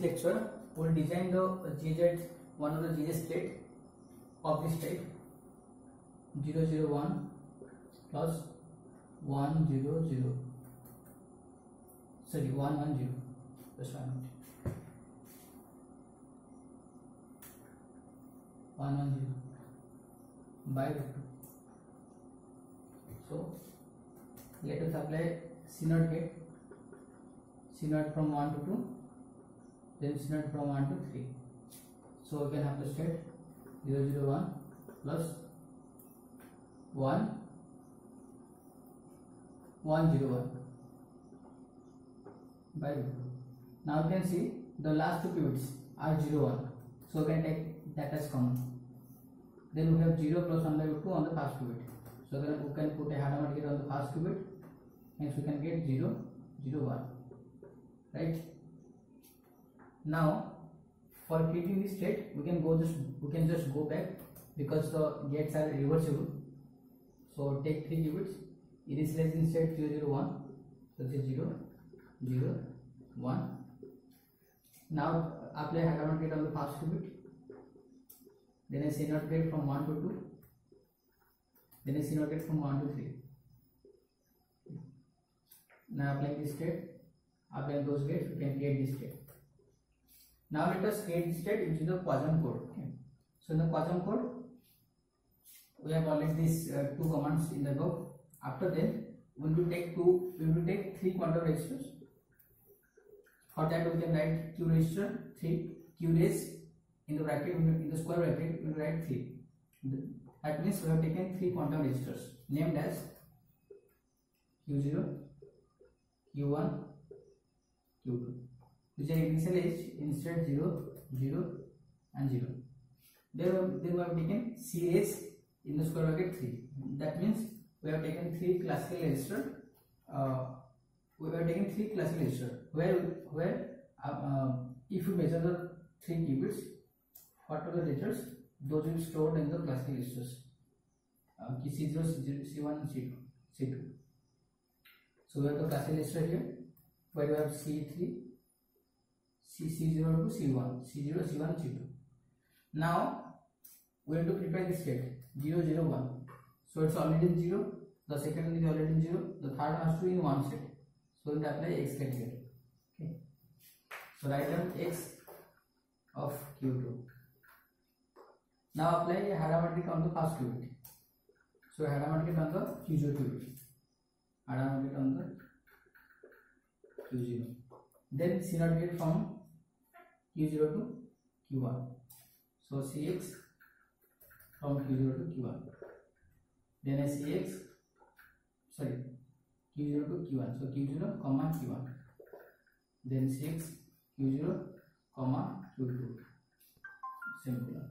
lecture, we will design the GZ, one of the GZ state of this type 001 plus 100. Sorry, 110. Just one minute. 110 by root 2. So, let us apply C naught gate C naught from 1 to 2 then naught from 1 to 3 so we can have the state 0 0 1 plus 1 1 0 1 by now you can see the last two qubits are 0 1 so we can take that as common. Then we have 0 plus 1 by 2 on the first qubit. So then we can put a gate on the first qubit. Hence we can get 0 0 1 right now for this state we can go just we can just go back because the gates are reversible so take three qubits initializing state 0 0 1 so this is 0 0 1 now apply Hadamard gate on the first qubit then a CNOT gate from 1 to 2 then a CNOT gate from 1 to 3 now applying this state. Applying those gates we can create this state now let us this state using the Poisson code okay. so in the Poisson code we have already these uh, two commands in the book after then we will take two we will take three quantum registers. For that we can write q register 3 q raise in the bracket in the square bracket we will write 3 that means we have taken three quantum registers named as q0 q1 q2 which are initialized instead 0 0 and 0 then then we have taken c in the square bracket 3 that means we have taken three classical register uh, we have taken three classical register where where uh, uh, if you measure the three qubits what are the results those will be stored in the classical registers uh, c0 c0 c1 c2 c2 so we have the classical register here where we have c3 c c0 to c1 c0 c1 c2 now we have to prepare the state. 0 0 1 so it's already in 0 the second is already in 0 the third has to be in one state. So we apply x get here okay. So write down x of q2 now apply a Hadamard on the first qubit so Hadamard on the q0 qubit Hadamard on the q0 then naught gate from q0 to q1 so cx from q0 to q1 then cx sorry q0 to q1 so q0 comma q1 then cx q0 comma q2 simple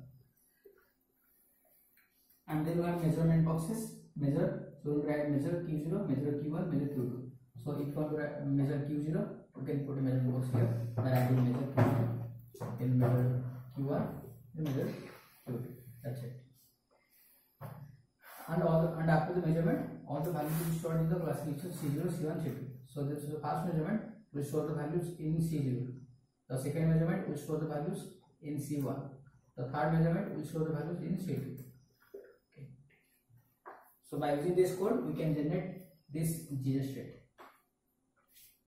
and then we have measurement boxes measure so we write measure q0 measure q1 measure q2 so if you want to measure q0 you can put a measurement box here then I will measure q0 then measure q1 then measure q2 that's it and all the, and after the measurement all the values will be stored in the classification c0 c1 c2 so this is the first measurement will store the values in c0 the second measurement will store the values in c1 the third measurement will store the values in c2 okay so by using this code we can generate this GZ state